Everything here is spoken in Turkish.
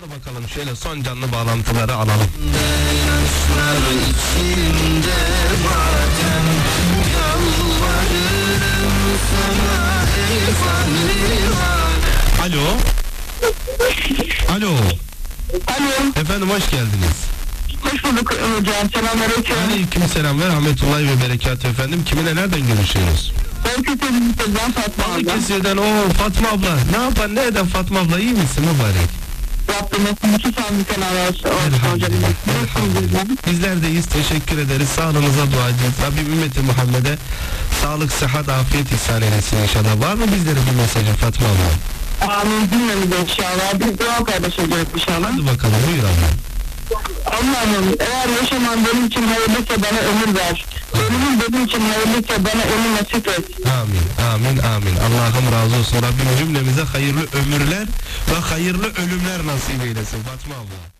Hadi bakalım şöyle son canlı bağlantıları alalım. Alo. Alo. Alo, Efendim hoş geldiniz. hoş bulduk hocam. Selamünaleyküm. Aleyküm selam ve rahmetullahi ve berekat efendim. Kiminle nereden görüşüyoruz? Ben kızdan Fatma abla. Balıkesir'den o Fatma abla. Ne yapan ne eden Fatma abla iyi misin mübarek? Hocam. Elhamdülillah. Nasılsınız hocam? Elhamdülillah. Bizler de iyiyiz. Teşekkür ederiz. Sağlığınıza dua edeceğiz. Rabbim ümmeti Muhammed'e sağlık, sıhhat, afiyet ihsan eylesin inşallah. Var mı bizlere bir mesajı Fatma abla? Amin cümlemize inşallah. Biz dua paylaşacağız inşallah. Hadi bakalım buyur abla. Allah'ım eğer yaşaman benim için hayırlıysa bana ömür ver. Ölümün benim için hayırlıysa bana ömür nasip et. Amin, amin, amin. Allah'ım razı olsun. Rabbim cümlemize hayırlı ömürler ve hayırlı ölümler nasip eylesin Fatma abla.